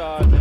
on.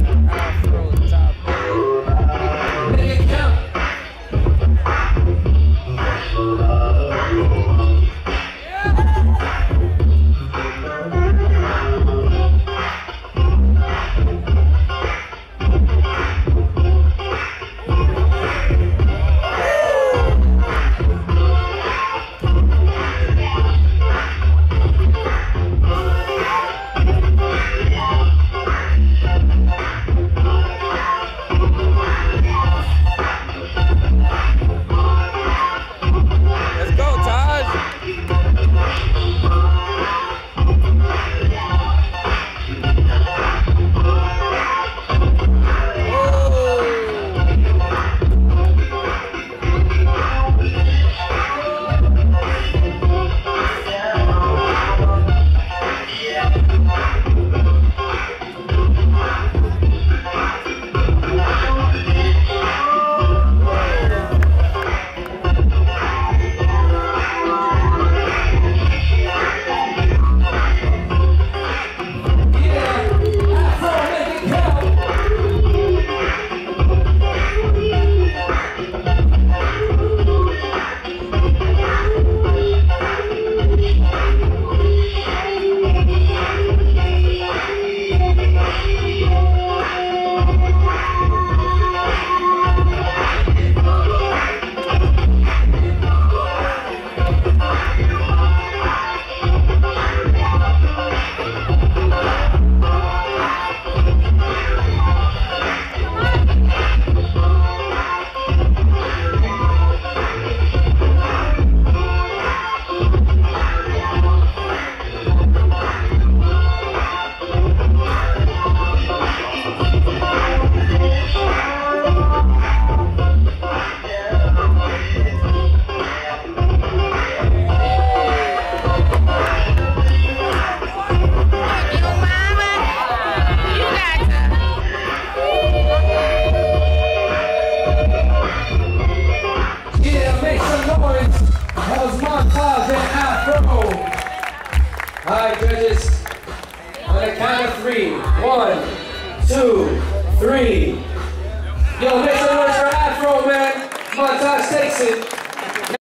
three. One, two, three. Yo, make some noise for Afro, man. Montage takes it.